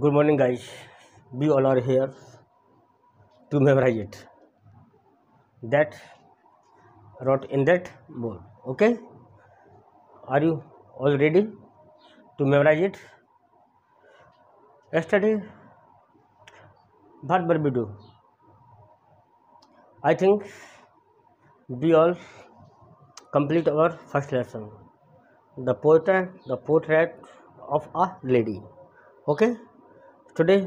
Good morning, guys. We all are here to memorize it. That wrote in that board. Okay? Are you all ready to memorize it? Yesterday, what were we do? I think we all complete our first lesson. The portrait, the portrait of a lady. Okay? Today,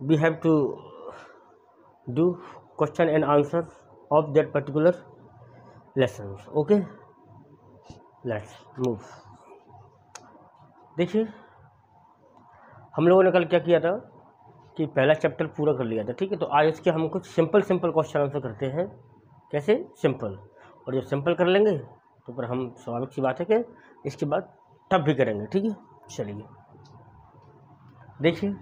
we have to do question and answer of that particular lessons. Okay? Let's move. देखिए, हम लोगों ने कल क्या किया था कि पहला चैप्टर पूरा कर लिया था, ठीक है तो आज इसके हम कुछ सिंपल सिंपल क्वेश्चन आंसर करते हैं कैसे सिंपल और जब सिंपल कर लेंगे तो फिर हम स्वाभाविक सी बात है कि इसके बाद टफ भी करेंगे, ठीक है चलिए देखिए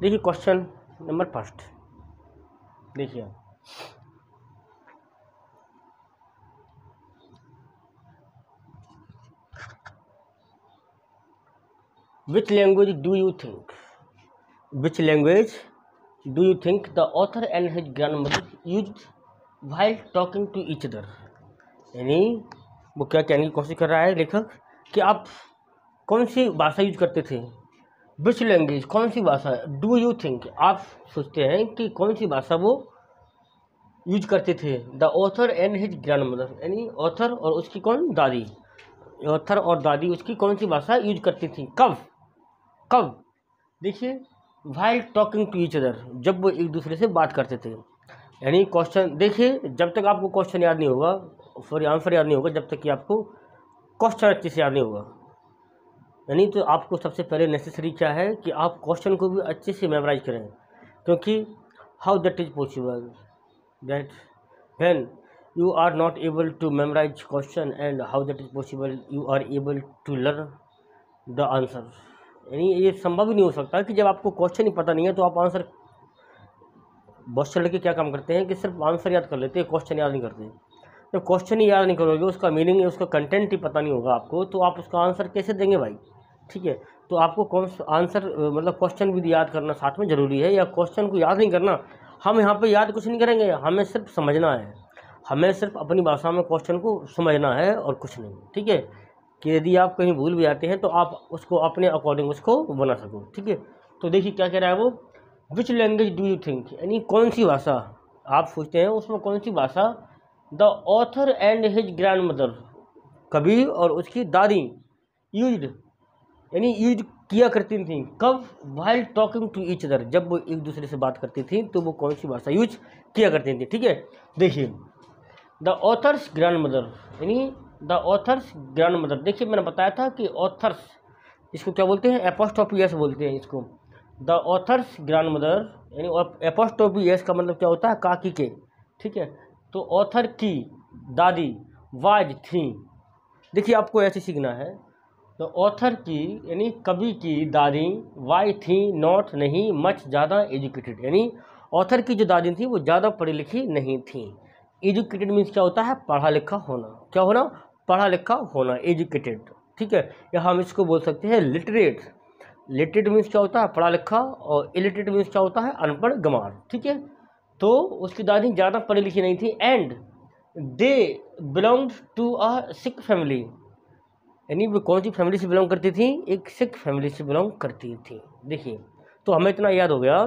देखिए क्वेश्चन नंबर फ़र्स्ट देखिए which language do you think which language do you think the author and his grandmother use while talking to each other यानी वो क्या कहने की कोशिश कर रहा है लेखक? कि आप कौन सी भाषा यूज़ करते थे? विच लैंग्वेज कौन सी भाषा डू यू थिंक आप सोचते हैं कि कौन सी भाषा वो यूज़ करते थे? The author and his grandmother यानी ऑथर और उसकी कौन? दादी। ऑथर और दादी, उसकी कौन सी भाषा यूज़ करती थी? कब? कब? देखिए while talking to each other जब वो एक दूसरे से बात करते थे। यानी क्वेश्चन देखिए, जब तक आपको क्वेश्चन याद नहीं होगा सॉरी आंसर याद नहीं होगा, जब तक कि आपको क्वेश्चन अच्छे से याद नहीं होगा। यानी तो आपको सबसे पहले नेसेसरी क्या है कि आप क्वेश्चन को भी अच्छे से मेमोराइज करें। क्योंकि how that is possible that when you are not able to memorize question and how that is possible, you are able to learn the answer. यानी ये संभव ही नहीं हो सकता कि जब आपको क्वेश्चन ही पता नहीं है तो आप आंसर से लड़के क्या काम करते हैं कि सिर्फ़ आंसर याद कर लेते हैं क्वेश्चन याद नहीं करते जब क्वेश्चन ही याद नहीं करोगे, उसका मीनिंग उसका कंटेंट ही पता नहीं होगा आपको तो आप उसका आंसर कैसे देंगे भाई? ठीक है? तो आपको कौन सा आंसर मतलब क्वेश्चन भी याद करना साथ में ज़रूरी है या क्वेश्चन को याद नहीं करना? हम यहाँ पे याद कुछ नहीं करेंगे। हमें सिर्फ़ समझना है। हमें सिर्फ़ अपनी भाषा में क्वेश्चन को समझना है और कुछ नहीं, ठीक है? कि यदि आप कहीं भूल भी जाते हैं तो आप उसको, अपने अकॉर्डिंग उसको बना सको, ठीक है? तो देखिए क्या कह रहा है वो? Which language do you think यानी कौन सी भाषा आप सोचते हैं, उसमें कौन सी भाषा the author and his grandmother Kabir और उसकी दादी यूज़ यानी यूज़ किया करती थी, कब? While talking to each other जब वो एक दूसरे से बात करती थी तो वो कौन सी भाषा यूज़ किया करती थी, ठीक है? देखिए द ऑथर्स ग्रैंड मदर यानी द ऑथर्स ग्रैंड मदर देखिए, मैंने बताया था कि ऑथर्स इसको क्या बोलते हैं? एपोस्टॉपी एस बोलते हैं इसको। द ऑथर्स ग्रैंड मदर यानी एपोस्टॉपी एस का मतलब क्या होता है? काकी के, ठीक है? तो ऑथर की दादी, वाज थी। देखिए, आपको ऐसे सीखना है। तो ऑथर की, यानी कवि की दादी वाई थी नॉट नहीं मच ज़्यादा एजुकेटेड यानी ऑथर की जो दादी थी, वो ज़्यादा पढ़ी लिखी नहीं थी। एजुकेटेड मीन्स क्या होता है? पढ़ा लिखा होना। क्या होना? पढ़ा लिखा होना एजुकेटेड ठीक है? या हम इसको बोल सकते हैं लिटरेट लिटरेट मीन्स क्या होता है? पढ़ा लिखा और इलिटरेट मीन्स क्या होता है? अनपढ़ गमार ठीक है? तो उसकी दादी ज़्यादा पढ़ी लिखी नहीं थी। And they belong to a Sikh family यानी वो कौन सी फैमिली से बिलोंग करती थी? एक सिख फैमिली से बिलोंग करती थी। देखिए तो हमें इतना याद हो गया।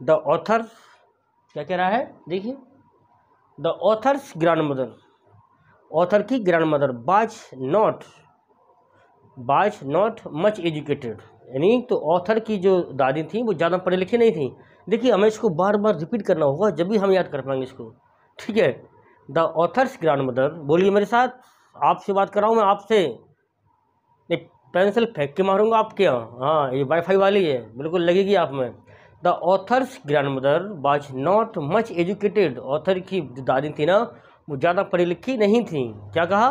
द ऑथर क्या कह रहा है? देखिए। The authors grandmother author की grandmother was not was not much educated यानी तो ऑथर की जो दादी थी, वो ज़्यादा पढ़ी लिखी नहीं थी। देखिए, हमें इसको बार बार रिपीट करना होगा, जब भी हम याद कर पाएँगे इसको। ठीक है? द ऑथर्स ग्रैंड मदर बोलिए मेरे साथ। आपसे बात कर रहा हूँ मैं आपसे। एक पेंसिल फेंक के मारूँगा आपके यहाँ। हाँ ये वाईफाई वाली है। बिल्कुल लगेगी आप में। The author's grandmother was not much educated. Author की दादी थी ना, वो ज़्यादा पढ़ी लिखी नहीं थी। क्या कहा?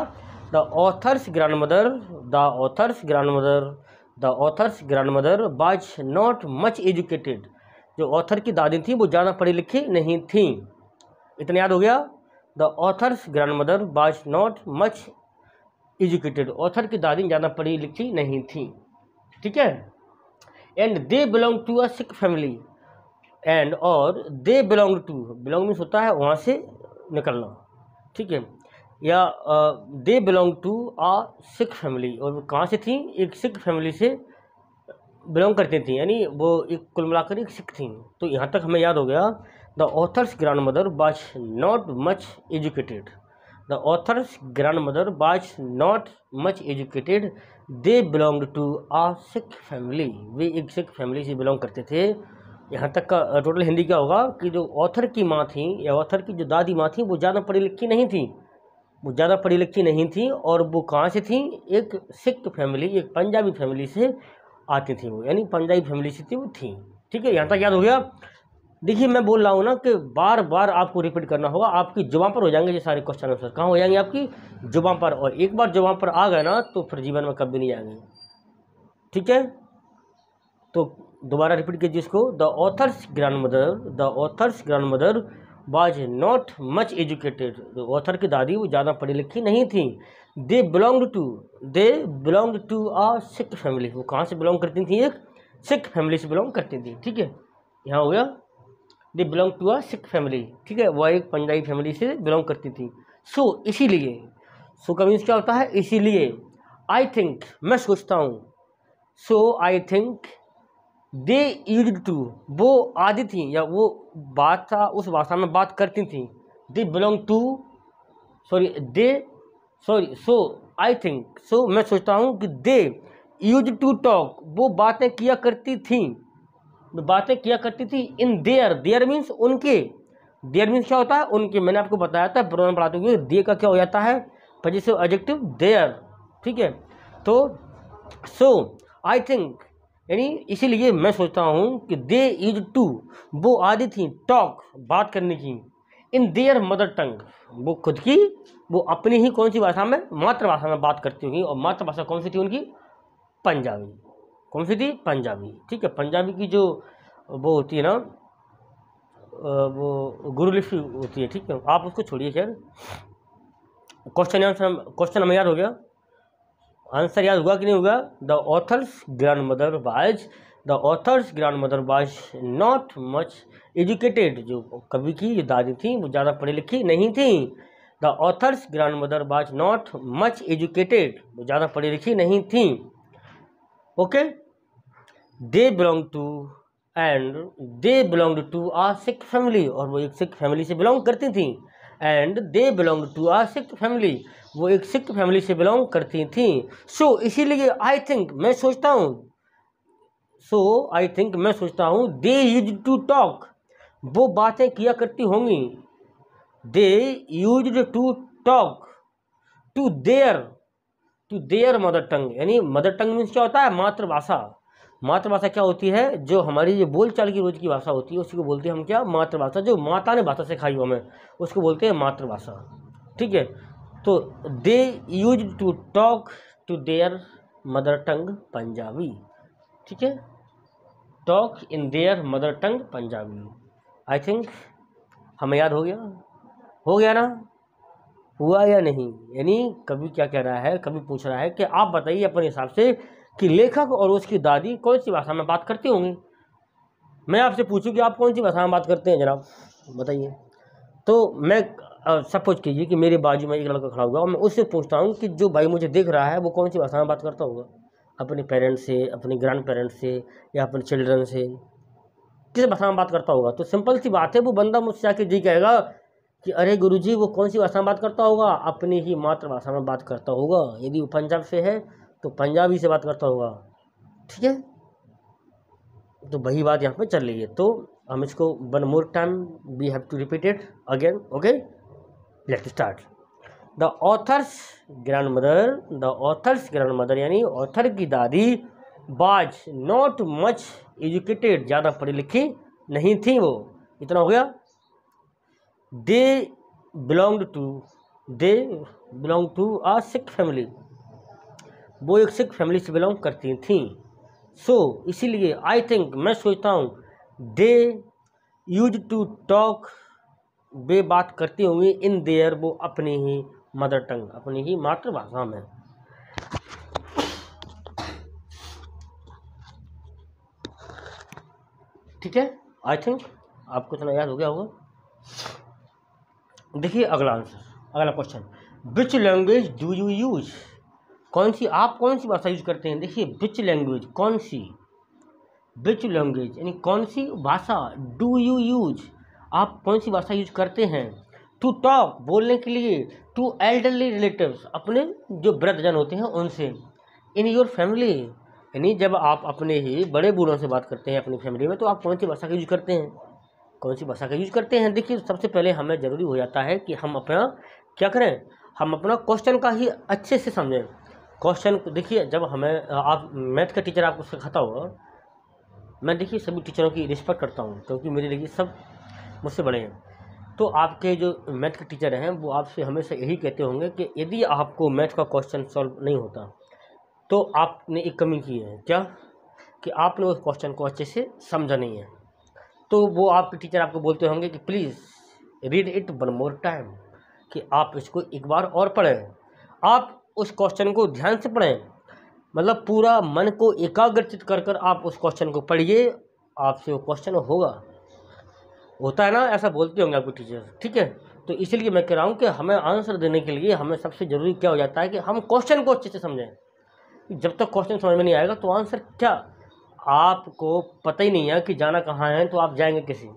The author's grandmother the author's grandmother the author's grandmother was not much educated. जो ऑथर की दादी थी, वो ज़्यादा पढ़ी लिखी नहीं थी। इतना याद हो गया? The author's grandmother was not much educated author की दादी ज़्यादा पढ़ी लिखी नहीं थी। ठीक है? And they belong to a Sikh family and और they belong to belong means होता है वहाँ से निकलना। ठीक है? या they belong to a Sikh family और कहाँ से थी? एक सिख फैमिली से बिलोंग करती थी। यानी वो एक कुल मिलाकर एक सिख थी। तो यहाँ तक हमें याद हो गया grandmother was not much educated the author's grandmother was not much educated they belong to a Sikh family वे एक सिख फैमिली से बिलोंग करते थे। यहाँ तक का टोटल हिंदी क्या होगा कि जो ऑथर की माँ थी या ऑथर की जो दादी माँ थी, वो ज़्यादा पढ़ी लिखी नहीं थी। वो ज़्यादा पढ़ी लिखी नहीं थी और वो कहाँ से थी? एक सिख फैमिली एक पंजाबी फैमिली से आती थी वो। यानी पंजाबी फैमिली से थी वो थी। ठीक है, यहाँ तक याद हो गया? देखिए, मैं बोल रहा हूँ ना कि बार बार आपको रिपीट करना होगा, आपकी ज़ुबान पर हो जाएँगे ये सारे क्वेश्चन आंसर कहाँ हो जाएँगे आपकी? ज़ुबान पर। और एक बार ज़ुबान पर आ गए ना तो फिर जीवन में कभी नहीं आएँगे ठीक है? तो दोबारा रिपीट कीजिए इसको। The author's grandmother the author's grandmother was not much educated author की दादी वो ज़्यादा पढ़ी लिखी नहीं थी। They belong to they belong to a Sikh family वो कहाँ से बिलोंग करती थी? एक सिख फैमिली से बिलोंग करती थी। ठीक है? यहाँ हो गया। They belong to a Sikh family ठीक है? वह एक पंजाबी फैमिली से बिलोंग करती थी। सो so, इसीलिए सो so, का क्या होता है? इसीलिए आई थिंक मैं सोचता हूँ so I think they use to वो आदि थी या वो भाषा उस भाषा में बात करती थी। They belong to sorry they sorry so I think so मैं सोचता हूँ कि दे यूज़ टू टॉक वो बातें किया करती थी। बातें किया करती थी इन देयर। देयर मीन्स उनके। देयर मीन्स क्या होता है? उनके। मैंने आपको बताया था प्रोनाउन पढ़ाते हुए दे का क्या हो जाता है? पॉजिटिव एडजेक्टिव देयर ठीक है? तो सो आई थिंक यानी इसीलिए मैं सोचता हूँ कि दे इज़ टू वो आदि थी टॉक बात करने की। इन देयर मदर टंग वो खुद की, वो अपनी ही कौन सी भाषा में, मातृभाषा में बात करती होंगी, और मातृभाषा कौन सी थी उनकी? पंजाबी। कौन सी थी? पंजाबी। ठीक है, पंजाबी की जो वो होती है ना वो गुरु लिपि होती है, ठीक है। आप उसको छोड़िए, खैर। क्वेश्चन आंसर क्वेश्चन हमें याद हो गया। आंसर याद हुआ कि नहीं हुआ? The author's grandmother was the author's grandmother was not much educated जो कवि की जो दादी थी, वो ज़्यादा पढ़ी लिखी नहीं थी। The author's grandmother was not much educated वो ज़्यादा पढ़ी लिखी नहीं थी। Okay they belong to and they belong to a Sikh family और वो एक सिख फैमिली से बिलोंग करती थी and they belong to a Sikh family वो एक सिख फैमिली से बिलोंग करती थी। सो so, इसीलिए आई थिंक मैं सोचता हूँ सो आई थिंक मैं सोचता हूँ दे यूज़ टू टॉक वो बातें किया करती होंगी। They use to talk to their to their mother tongue यानी मदर टंग मीन्स क्या होता है? मातृभाषा। मातृभाषा क्या होती है? जो हमारी जो बोलचाल की रोज की भाषा होती है, उसी को बोलते हैं हम क्या? मातृभाषा। जो माता ने भाषा सिखाई हमें, उसको बोलते हैं मातृभाषा। ठीक है? तो they use to talk to their mother tongue Punjabi ठीक है? Talk in their mother tongue Punjabi I think हमें याद हो गया। हो गया ना? हुआ या नहीं? यानी कभी क्या कह रहा है? कभी पूछ रहा है कि आप बताइए अपने हिसाब से कि लेखक और उसकी दादी कौन सी भाषा में बात करती होंगी? मैं आपसे पूछूँ कि आप कौन सी भाषा में बात करते हैं जनाब? बताइए। तो मैं सपोज़ कीजिए कि मेरे बाजू में एक लड़का खड़ा हुआ और मैं उससे पूछता हूँ कि जो भाई मुझे देख रहा है, वो कौन सी भाषा में बात करता होगा? अपने पेरेंट्स से, अपने ग्रैंड पेरेंट्स से या अपने चिल्ड्रन से। किस भाषा में बात करता होगा? तो सिंपल सी बात है, वो बंदा मुझसे आके जी कहेगा कि अरे गुरुजी, वो कौन सी भाषा में बात करता होगा? अपनी ही मातृभाषा में बात करता होगा। यदि वो पंजाब से है तो पंजाबी से बात करता होगा ठीक है? तो वही बात यहाँ पे चल रही है। तो हम इसको one more time we have to repeat it again okay let start the author's grandmother the author's grandmother यानी ऑथर की दादी बाज नॉट मच एजुकेटेड ज़्यादा पढ़ी लिखी नहीं थी वो। इतना हो गया? They belong to they belong to a Sikh family वो एक सिख फैमिली से बिलोंग करती थी। सो so, इसीलिए आई थिंक मैं सोचता हूँ दे यूज़ टू टॉक वे बात करती होंगी इन देयर वो अपनी ही मदर टंग अपनी ही मातृभाषा में। ठीक है? आई थिंक आपको इतना याद हो गया होगा। देखिए अगला आंसर अगला question which language do you use कौन सी, आप कौन सी भाषा यूज़ करते हैं? देखिए विच लैंग्वेज कौन सी? विच लैंग्वेज यानी कौन सी भाषा डू यू यूज़ आप कौन सी भाषा यूज़ करते हैं? टू टॉक बोलने के लिए टू एल्डरली रिलेटिव्स अपने जो वृद्धजन होते हैं, उनसे। इन योर फैमिली यानी जब आप अपने ही बड़े बूढ़ों से बात करते हैं अपनी फैमिली में तो आप कौन सी भाषा का यूज़ करते हैं? कौन सी भाषा का यूज़ करते हैं? देखिए, सबसे पहले हमें ज़रूरी हो जाता है कि हम अपना क्या करें? हम अपना क्वेश्चन का ही अच्छे से समझें। क्वेश्चन देखिए, जब हमें, आप मैथ का टीचर आपको सिखाता होगा, मैं देखिए सभी टीचरों की रिस्पेक्ट करता हूँ, क्योंकि मेरे देखिए सब मुझसे बड़े हैं। तो आपके जो मैथ के टीचर हैं, वो आपसे हमेशा यही कहते होंगे कि यदि आपको मैथ का क्वेश्चन सॉल्व नहीं होता तो आपने एक कमी की है। क्या? कि आपने उस क्वेश्चन को अच्छे से समझा नहीं है। तो वो आपके टीचर आपको बोलते होंगे कि please read it one more time कि आप इसको एक बार और पढ़ें। आप उस क्वेश्चन को ध्यान से पढ़ें। मतलब पूरा मन को एकाग्रचित कर कर आप उस क्वेश्चन को पढ़िए, आपसे वो क्वेश्चन होगा। होता है ना, ऐसा बोलते होंगे आपके टीचर ठीक है? तो इसलिए मैं कह रहा हूँ कि हमें आंसर देने के लिए हमें सबसे ज़रूरी क्या हो जाता है कि हम क्वेश्चन को अच्छे से समझें। जब तक क्वेश्चन समझ में नहीं आएगा तो आंसर क्या? आपको पता ही नहीं है कि जाना कहाँ है तो आप जाएँगे किसी?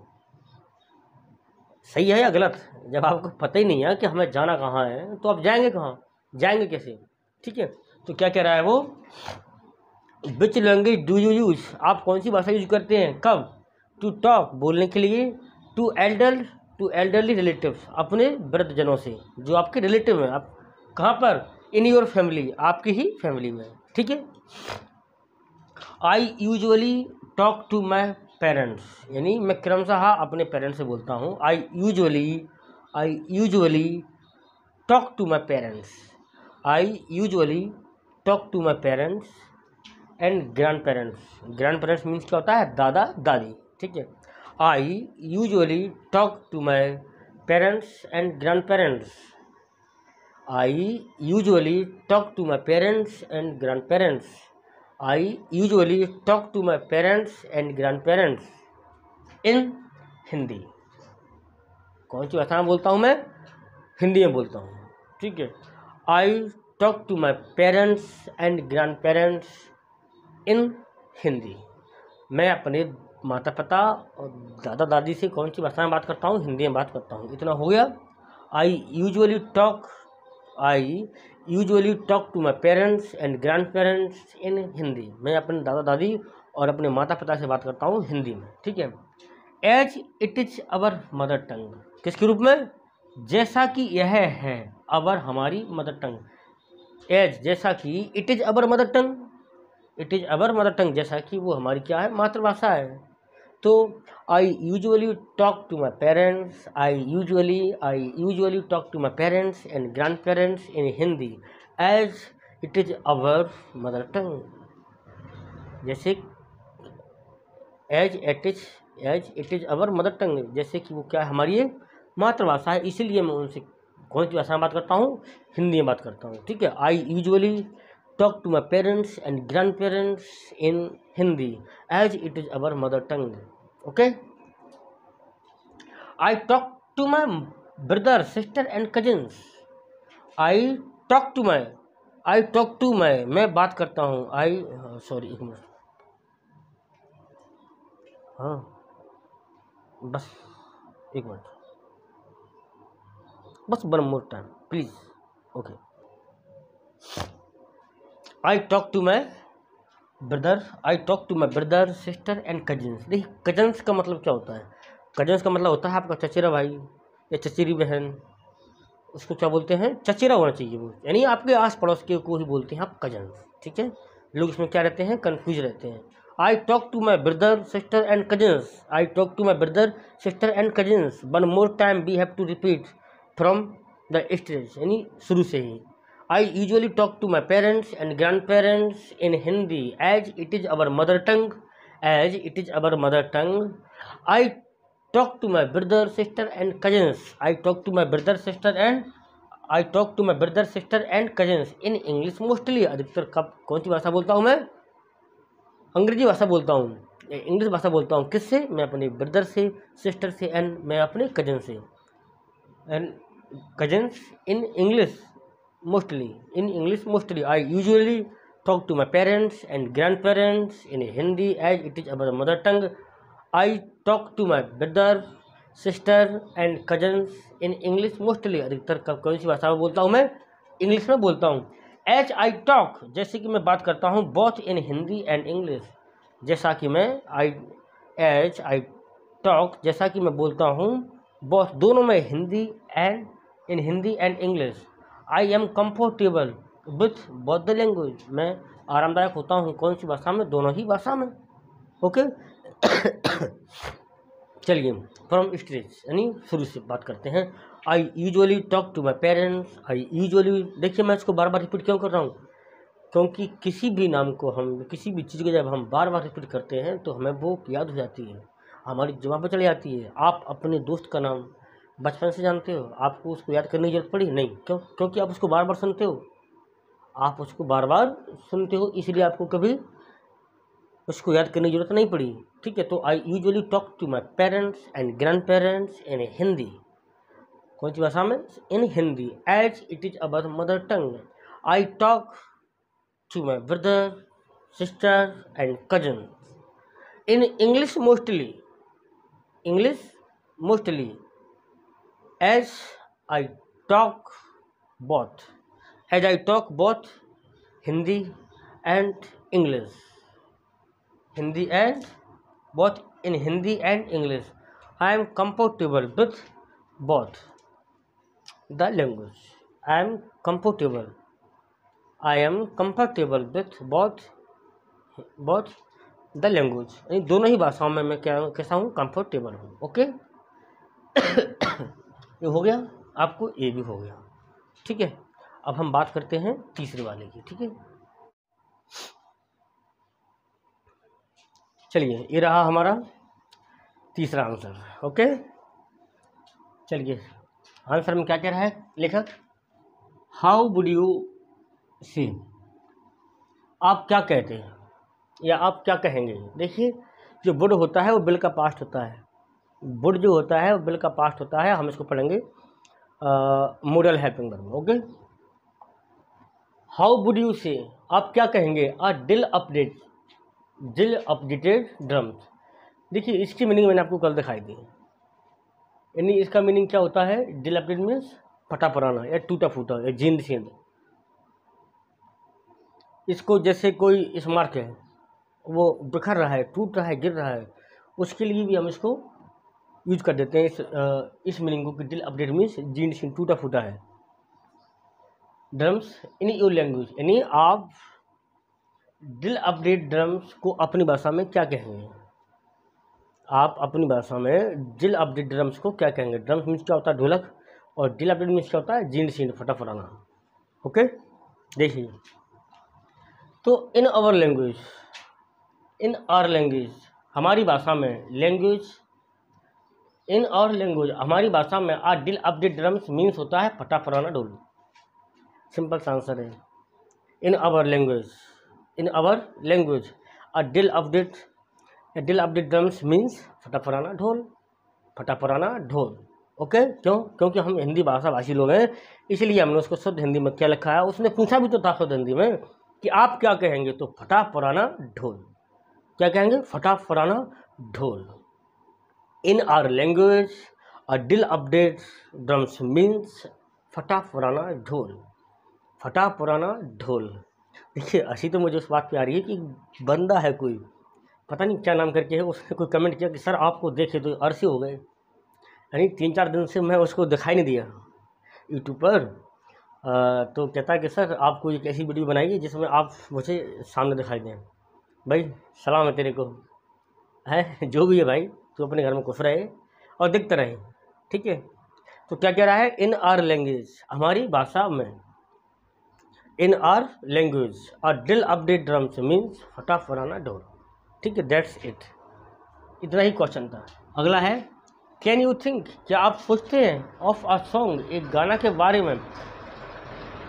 सही है या गलत? जब आपको पता ही नहीं है कि हमें जाना कहाँ है तो आप जाएँगे कहाँ? जाएँगे कैसे? ठीक है? तो क्या कह रहा है वो? Which language do you use आप कौन सी भाषा यूज़ करते हैं? कब? टू टॉक बोलने के लिए। To elder to elderly relative अपने वृद्धजनों से, जो आपके रिलेटिव हैं। आप कहाँ पर? इन योर फैमिली आपकी ही फैमिली में। ठीक है? I usually talk to my parents यानी मैं क्रमशः अपने पेरेंट्स से बोलता हूँ। I usually I usually talk to my parents I usually talk to my parents and grandparents grandparents means क्या होता है? दादा, दादी, ठीक है? I usually talk to my parents and grandparents I usually talk to my parents and grandparents. I usually talk to my parents and grandparents. In Hindi कौन सी भाषा में बोलता हूँ मैं? हिंदी में बोलता हूँ, ठीक है? I talk to my parents and grandparents in Hindi मैं अपने माता पिता और दादा दादी से कौन सी भाषा में बात करता हूँ? हिंदी में बात करता हूँ। इतना हो गया। I usually talk I usually talk to my parents and grandparents in Hindi मैं अपने दादा दादी और अपने माता पिता से बात करता हूँ हिंदी में, ठीक है? As it is our mother tongue किसके रूप में? जैसा कि यह है। अवर हमारी मदर टंग। एज, जैसा कि it is our mother tongue. It is our mother tongue, जैसा कि वो हमारी क्या है? मातृभाषा है। तो I usually talk to my parents I usually I usually talk to my parents and grandparents in Hindi as it is our mother tongue. जैसे as it is as it is our mother tongue, जैसे कि वो क्या है? हमारी मातृभाषा है, इसीलिए मैं उनसे कौन सी भाषा में बात करता हूँ? हिंदी में बात करता हूँ, ठीक है? I usually talk to my parents and grandparents in Hindi as it is our mother tongue okay I talk to my brother sister and cousins I talk to my I talk to my मैं बात करता हूँ आई sorry हाँ, एक minute. हाँ बस, एक minute. बस one more time please okay I talk to my brother I talk to my brother sister and cousins देखिए कजन्स का मतलब क्या होता है? कजन्स का मतलब होता है आपका चचेरा भाई या चचेरी बहन। उसको क्या बोलते हैं? चचेरा होना चाहिए वो। यानी आपके आस पड़ोस के को ही बोलते हैं आप कजन्स ठीक है? लोग इसमें क्या रहते हैं? कन्फ्यूज़ रहते हैं। I talk to my brother sister and cousins I talk to my brother sister and cousins one more time we have to repeat from the stage यानी शुरू से ही। I usually talk to my parents and grandparents in Hindi as it is our mother tongue as it is our mother tongue I talk to my brother sister and cousins I talk to my brother sister and I talk to my brother sister and cousins in English mostly अधिकतर कब, कौन सी भाषा बोलता हूँ मैं? अंग्रेज़ी भाषा बोलता हूँ। इंग्लिश भाषा बोलता हूँ। किससे? मैं अपने ब्रदर से सिस्टर से एंड मैं अपने कज़न से and in English mostly in English mostly I usually talk to my parents and grandparents in Hindi as it is our mother tongue I talk to my brother sister and cousins in English mostly अधिकतर कौन सी भाषा में बोलता हूँ मैं? English में बोलता हूँ। एच आई टॉक जैसे कि मैं बात करता हूँ both in Hindi and English जैसा कि मैं आई एच आई टॉक जैसा कि मैं बोलता हूँ बोथ दोनों में Hindi and in Hindi and English I am comfortable with both the language मैं आरामदायक होता हूँ कौन सी भाषा में? दोनों ही भाषा में। ओके चलिए फ्रॉम स्टेज यानी शुरू से बात करते हैं। I usually talk to my parents I usually देखिए, मैं इसको बार बार रिपीट क्यों कर रहा हूँ? क्योंकि किसी भी नाम को हम, किसी भी चीज़ को जब हम बार बार रिपीट करते हैं तो हमें वो याद हो जाती है। हमारी जवाब पर चली जाती है। आप अपने दोस्त का नाम बचपन से जानते हो? आपको उसको याद करने की ज़रूरत पड़ी? नहीं। क्यों? क्योंकि आप उसको बार बार सुनते हो। आप उसको बार बार सुनते हो, इसलिए आपको कभी उसको याद करने की ज़रूरत नहीं पड़ी। ठीक है तो I usually talk to my parents and grandparents in Hindi कौन सी भाषा में? In Hindi as it is our mother tongue I talk to my brother sister and cousin in English mostly English mostly as I talk both as I talk both Hindi and English Hindi and both in Hindi and English I am comfortable with both the language I am comfortable I am comfortable with both both the language यानी दोनों ही भाषाओं में मैं क्या कैसा हूँ? Comfortable हूँ okay ये हो गया, आपको ये भी हो गया। ठीक है? अब हम बात करते हैं तीसरे वाले की, ठीक है? चलिए, ये रहा हमारा तीसरा आंसर, ओके? चलिए, आंसर में क्या कह रहा है लेखक? हाउ वुड यू सी आप क्या कहते हैं? या आप क्या कहेंगे? देखिए, जो बुड होता है, वो बिल का पास्ट होता है। बुड जो होता है, बिल का पास्ट होता है, हम इसको पढ़ेंगे modal helping verb okay how would you say आप क्या कहेंगे? A dilapidated dilapidated drums देखिए, इसकी मीनिंग मैंने आपको कल दिखाई दी। यानी इसका मीनिंग क्या होता है? डिल अपडेट मीन्स फटा पुराना, या टूटा फूटा, या जींद सींद। इसको जैसे कोई स्मार्ट है, वो बिखर रहा है, टूट रहा है, गिर रहा है, उसके लिए भी हम इसको यूज़ कर देते हैं इस इस मीनिंग को कि डिल अपडेट मीन्स जीन सीन टूटा फूटा है। ड्रम्स इन योर लैंग्वेज यानी आप डिल अपडेट ड्रम्स को अपनी भाषा में क्या कहेंगे? आप अपनी भाषा में डिल अपडेट ड्रम्स को क्या कहेंगे? ड्रम्स मीन्स क्या होता है? ढोलक, और डिल अपडेट मीन्स क्या होता है? जीन सीन फटा फटाना ओके देखिए। तो in our language in our language हमारी भाषा में लैंग्वेज इन और लैंग्वेज हमारी भाषा में a dilapidated drums means होता है फटा फराना ढोल सिंपल सा आंसर है in our language in our language a dilapidated dilapidated drums means फटा फराना ढोल, फटा फराना ढोल। ओके क्यों? क्योंकि हम हिंदी भाषा भाषी लोग हैं, इसलिए हमने उसको शुद्ध हिंदी में क्या लिखा है? उसने पूछा भी तो था शुद्ध हिंदी में कि आप क्या कहेंगे? तो फटा पुराना ढोल। क्या कहेंगे? फटा फराना ढोल। In our language a dilapidated drums means फटा पुराना ढोल। फटा पुराना ढोल। देखिए ऐसी तो मुझे उस बात पे आ रही है कि बंदा है कोई पता नहीं क्या नाम करके है उसने कोई कमेंट किया कि सर आपको देखे तो अरसे हो गए। यानी तीन चार दिन से मैं उसको दिखाई नहीं दिया। यूट्यूब पर आ, तो कहता है कि सर आपको एक ऐसी वीडियो बनाइए जिसमें आप मुझे सामने दिखाई दें। भाई सलाम है तेरे को। है? जो भी है भाई। तू अपने घर में खुश रहे और दिखते रहे, ठीक है? तो क्या कह रहा है? इन आर लैंग्वेज हमारी भाषा में। In our language or dilapidated drums means फटा फराना डोर ठीक है? दैट्स इट इतना ही क्वेश्चन था। अगला है कैन यू थिंक क्या आप सोचते हैं ऑफ़ अ सॉन्ग एक गाना के बारे में?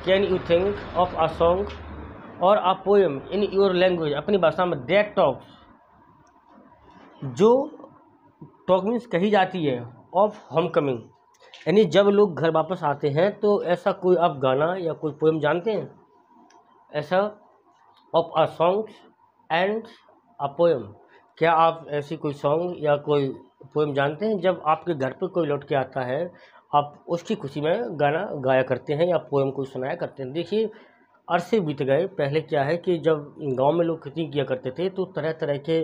Can you think of a song or a poem in your language अपनी भाषा में दैट टॉक्स जो टॉक मीन्स कही जाती है ऑफ़ होम कमिंग यानी जब लोग घर वापस आते हैं तो ऐसा कोई आप गाना या कोई पोएम जानते हैं? ऐसा of a songs and a poem क्या आप ऐसी कोई सॉन्ग या कोई पोएम जानते हैं? जब आपके घर पर कोई लौट के आता है, आप उसकी खुशी में गाना गाया करते हैं या पोएम को सुनाया करते हैं? देखिए, अरसे बीत गए। पहले क्या है कि जब गाँव में लोग खेती किया करते थे तो तरह तरह के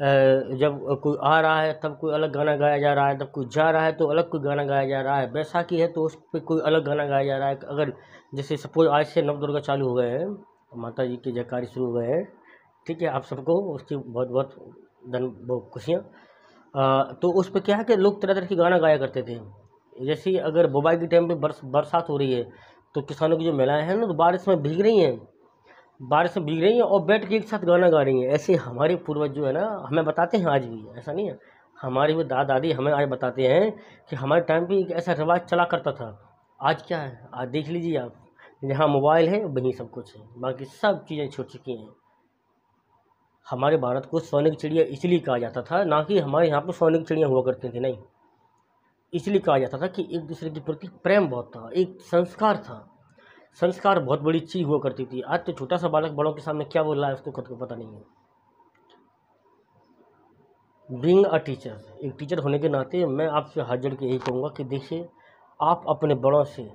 जब कोई आ रहा है, तब कोई अलग गाना गाया जा रहा है तब कोई जा रहा है तो अलग कोई गाना गाया जा रहा है। बैसाखी है तो उस पर कोई अलग गाना गाया जा रहा है। अगर जैसे सपोज़ आज से नव दुर्गा चालू हो गए हैं, माता जी के जयकारी शुरू हो गए हैं, ठीक है, आप सबको उसकी बहुत बहुत धन, बहुत खुशियाँ। तो उस पर क्या है कि लोग तरह तरह के गाना गाया करते थे। जैसे अगर बुबाई के टाइम पर बरस, बरसात हो रही है तो किसानों की जो महिलाएँ हैं ना तो बारिश में भीग रही हैं। बारिश में भीग रही हैं और बैठ के एक साथ गाना गा रही हैं। ऐसे हमारे पूर्वज जो है ना, हमें बताते हैं आज भी, ऐसा नहीं है? हमारे भी दादा दादी हमें आज बताते हैं कि हमारे टाइम पे एक ऐसा रिवाज चला करता था। आज क्या है? आज देख लीजिए आप, जहाँ मोबाइल है, वहीं सब कुछ है। बाकी सब चीज़ें छूट चुकी हैं। हमारे भारत को सोने की चिड़िया इसलिए कहा जाता था, ना कि हमारे यहाँ पर सोने की चिड़िया हुआ करती थी, नहीं। इसलिए कहा जाता था कि एक दूसरे के प्रति प्रेम बहुत था, एक संस्कार था। संस्कार बहुत बड़ी चीज़ हुआ करती थी। आज तो छोटा सा बालक बड़ों के सामने क्या बोल रहा है, उसको खुद को पता नहीं है। बींग अ टीचर एक टीचर होने के नाते मैं आपसे हाथ जोड़ के यही कहूँगा कि देखिए, आप अपने बड़ों से,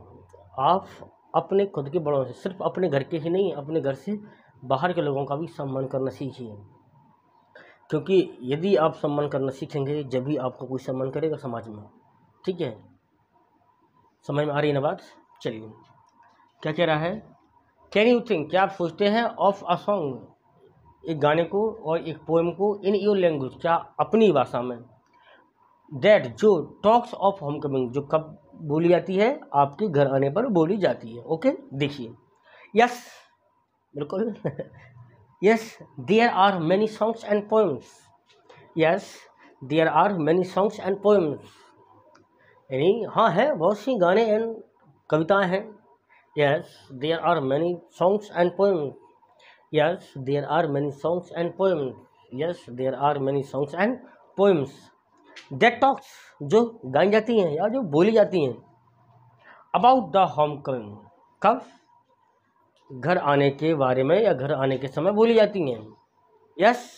आप अपने खुद के बड़ों से, सिर्फ़ अपने घर के ही नहीं, अपने घर से बाहर के लोगों का भी सम्मान करना सीखिए। क्योंकि यदि आप सम्मान करना सीखेंगे, जब भी आपको कोई सम्मान करेगा समाज में। ठीक है? समझ में आ रही है ना बात? चलिए। क्या कह रहा है? कैन यू थिंक क्या आप सोचते हैं ऑफ़ अ सॉन्ग एक गाने को और एक पोएम को इन योर लैंग्वेज क्या अपनी भाषा में? दैट जो टॉक्स ऑफ़ होम कमिंग जो कब बोली जाती है, आपके घर आने पर बोली जाती है ओके देखिए। यस बिल्कुल। Yes there are many songs and poems yes there are many songs and poems यानी हाँ है, बहुत सी गाने एंड कविताएँ हैं। Yes, there are many songs and poems. Yes, there are many songs and poems. Yes, there are many songs and poems. That talks जो गाई जाती हैं या जो बोली जाती हैं अबाउट द होम कमिंग कब घर आने के बारे में या घर आने के समय बोली जाती हैं yes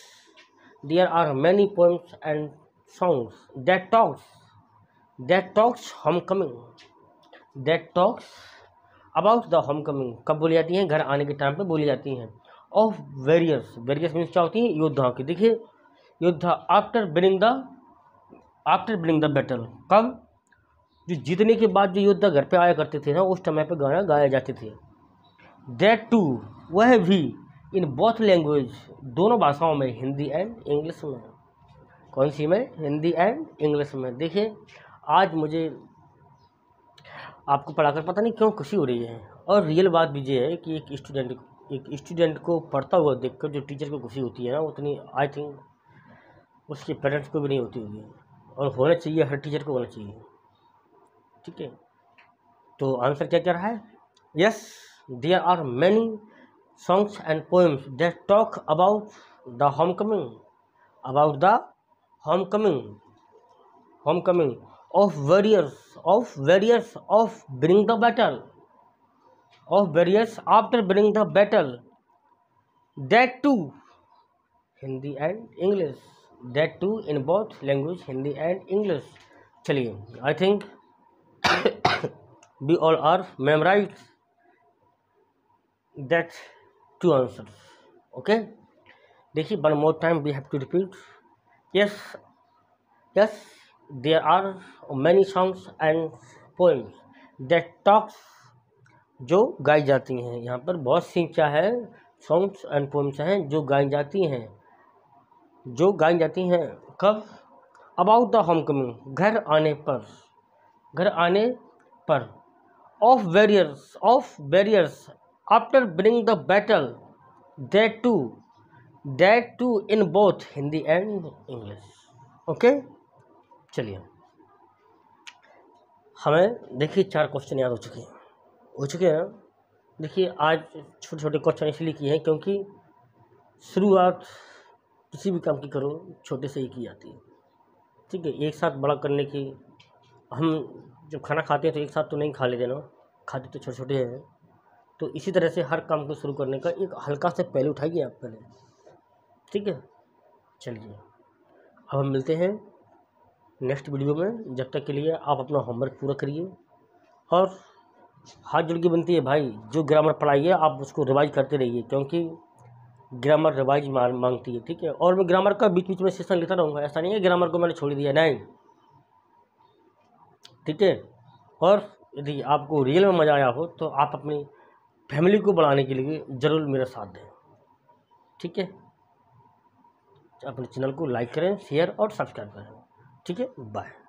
there are many poems and songs that talks that talks homecoming that talks about the homecoming कब बोली जाती हैं? घर आने के टाइम पे बोली जाती हैं। ऑफ़ वेरियस वेरियस मीन्स क्या होती हैं? योद्धाओं की। देखिए, योद्धा after winning the after winning the battle कब? जो जीतने के बाद जो योद्धा घर पे आया करते थे ना, उस समय पे गाना गाए जाते थे। दैट टू वह भी इन बोथ लैंग्वेज दोनों भाषाओं में, हिंदी एंड इंग्लिश में। कौन सी में? हिंदी एंड इंग्लिश में। देखिए, आज मुझे आपको पढ़ाकर पता नहीं क्यों खुशी हो रही है। और रियल बात भी ये है कि एक स्टूडेंट एक स्टूडेंट को पढ़ता हुआ देखकर जो टीचर को खुशी होती है ना, उतनी आई थिंक उसके पेरेंट्स को भी नहीं होती होगी। और होना चाहिए, हर टीचर को होना चाहिए। ठीक है? तो आंसर क्या क्या रहा है? Yes there are many songs and poems that talk about the homecoming about the homecoming homecoming of warriors of warriors of bring the battle of warriors after bring the battle that too hindi and english that too in both language hindi and english chaliye i think we all are memorized that two answers okay देखिए one more time we have to repeat yes yes there are many songs and poems that talks, जो गाई जाती हैं। यहाँ पर बहुत सी क्या है सॉन्ग्स एंड पोएम्स हैं जो गाई जाती हैं। जो गाई जाती हैं। कब? अबाउट द होम कमिंग घर आने पर। घर आने पर। Of warriors of warriors after winning the battle that too that too in both Hindi and English okay चलिए। हमें देखिए चार क्वेश्चन याद हो चुके हैं। हो चुके हैं। देखिए आज छोटे छोटे क्वेश्चन इसलिए किए हैं क्योंकि शुरुआत किसी भी काम की करो, छोटे से ही की जाती है। ठीक है, एक साथ बड़ा करने की हम जब खाना खाते हैं तो एक साथ तो नहीं खा लेते ना। खाते तो छोटे छोटे हैं। तो इसी तरह से हर काम को शुरू करने का एक हल्का से पहले उठाइए आप पहले। ठीक है? चलिए। अब हम मिलते हैं। नेक्स्ट वीडियो में, जब तक के लिए आप अपना होमवर्क पूरा करिए। और हाथ जुड़ के बनती है भाई, जो ग्रामर पढ़ाइए आप उसको रिवाइज करते रहिए, क्योंकि ग्रामर रिवाइज मांगती है, ठीक है? और मैं ग्रामर का बीच बीच में सेशन लेता रहूँगा। ऐसा नहीं है ग्रामर को मैंने छोड़ दिया, नहीं। ठीक है? और यदि आपको रियल में मज़ा आया हो तो आप अपनी फैमिली को बढ़ाने के लिए ज़रूर मेरा साथ दें। ठीक है? अपने चैनल को लाइक करें शेयर और सब्सक्राइब करें। ठीक है बाय